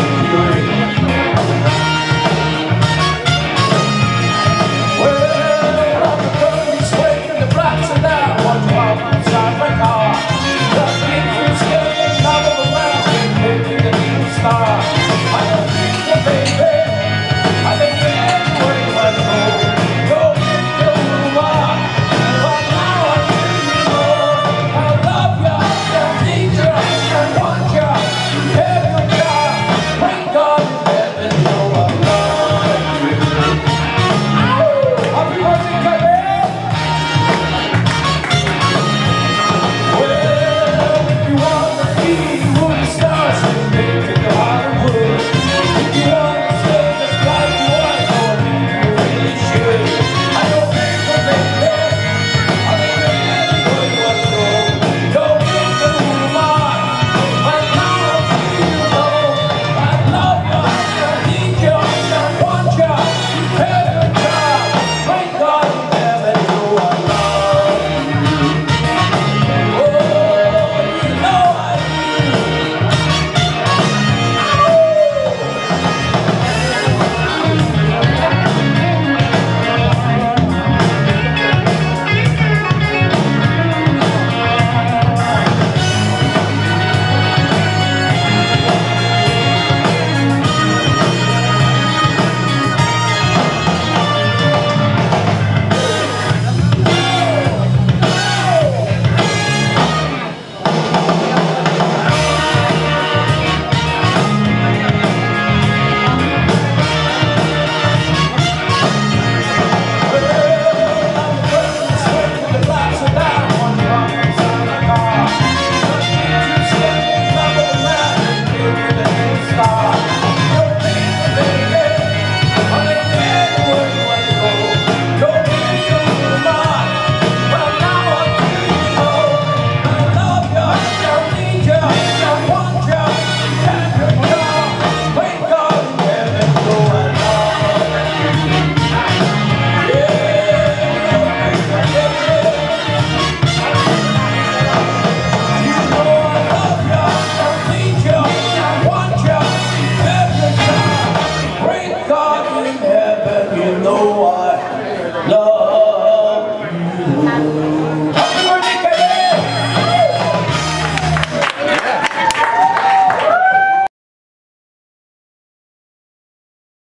Sorry.